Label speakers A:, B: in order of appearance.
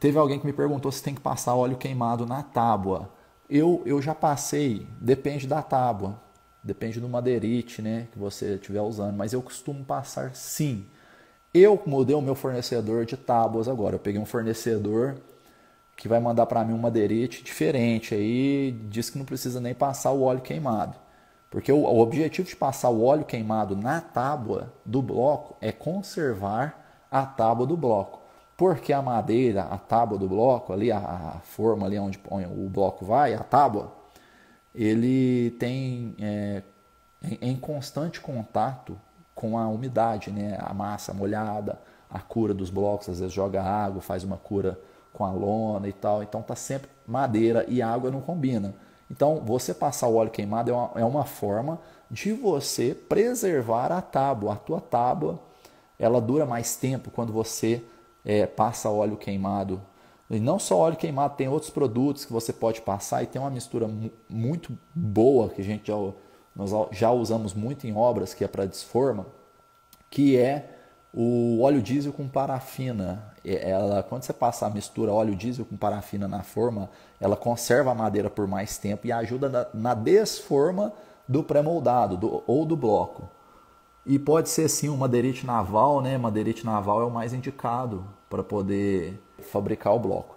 A: teve alguém que me perguntou se tem que passar óleo queimado na tábua. Eu, eu já passei, depende da tábua, depende do madeirite né, que você estiver usando, mas eu costumo passar sim. Eu mudei o meu fornecedor de tábuas agora. Eu peguei um fornecedor que vai mandar para mim um madeirite diferente. Aí diz que não precisa nem passar o óleo queimado. Porque o, o objetivo de passar o óleo queimado na tábua do bloco é conservar a tábua do bloco. Porque a madeira, a tábua do bloco, ali a, a forma ali onde o bloco vai, a tábua, ele tem é, em constante contato com a umidade, né? a massa molhada, a cura dos blocos, às vezes joga água, faz uma cura com a lona e tal, então tá sempre madeira e água não combina. Então você passar o óleo queimado é uma, é uma forma de você preservar a tábua. A tua tábua ela dura mais tempo quando você é, passa óleo queimado. E não só óleo queimado, tem outros produtos que você pode passar e tem uma mistura muito boa que a gente já nós já usamos muito em obras, que é para desforma, que é o óleo diesel com parafina. Ela, quando você passa a mistura óleo diesel com parafina na forma, ela conserva a madeira por mais tempo e ajuda na, na desforma do pré-moldado do, ou do bloco. E pode ser sim um madeirite naval, né? Madeirite naval é o mais indicado para poder fabricar o bloco.